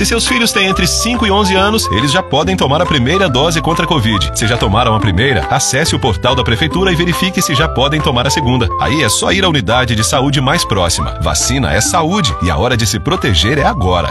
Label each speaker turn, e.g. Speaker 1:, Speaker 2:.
Speaker 1: Se seus filhos têm entre 5 e 11 anos, eles já podem tomar a primeira dose contra a Covid. Se já tomaram a primeira, acesse o portal da Prefeitura e verifique se já podem tomar a segunda. Aí é só ir à unidade de saúde mais próxima. Vacina é saúde e a hora de se proteger é agora.